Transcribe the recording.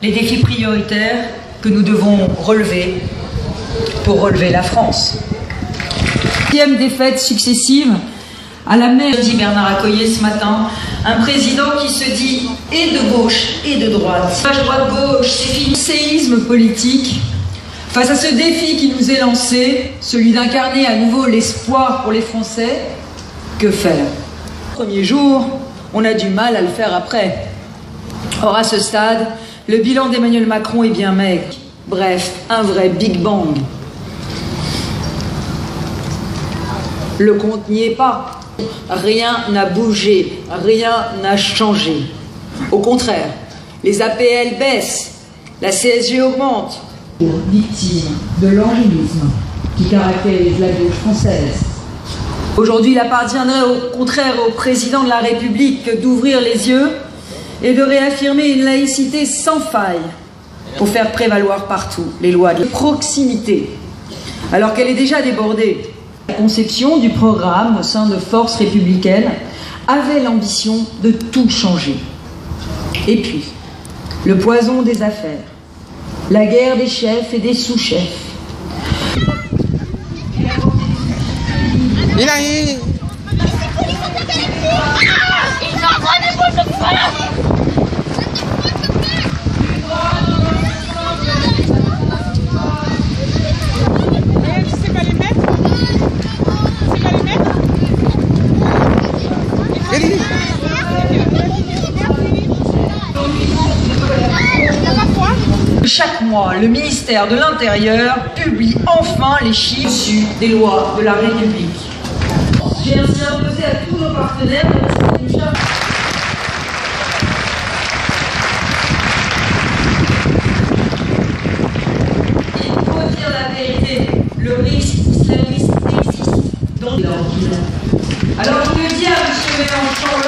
les défis prioritaires que nous devons relever pour relever la France. Deuxième défaite successive à la mer, dit Bernard Accoyer ce matin, un président qui se dit et de gauche et de droite. Droite-gauche. Séisme politique. Face à ce défi qui nous est lancé, celui d'incarner à nouveau l'espoir pour les Français, que faire? Premier jour, on a du mal à le faire après. Or, à ce stade, le bilan d'Emmanuel Macron est bien maigre. Bref, un vrai Big Bang. Le compte n'y est pas. Rien n'a bougé, rien n'a changé. Au contraire, les APL baissent, la CSG augmente. Victime de l'angélisme qui caractérise la gauche française. Aujourd'hui, il appartiendrait au contraire au président de la République d'ouvrir les yeux et de réaffirmer une laïcité sans faille pour faire prévaloir partout les lois de proximité, alors qu'elle est déjà débordée. La conception du programme au sein de Force républicaine avait l'ambition de tout changer. Et puis, le poison des affaires, la guerre des chefs et des sous-chefs. Chaque mois, le ministère de l'Intérieur publie enfin les chiffres des lois de la République. J'ai ainsi imposé à tous nos partenaires de une Il faut dire la vérité, le risque islamiste existe dans le Alors je veux dire, M. Mélenchon,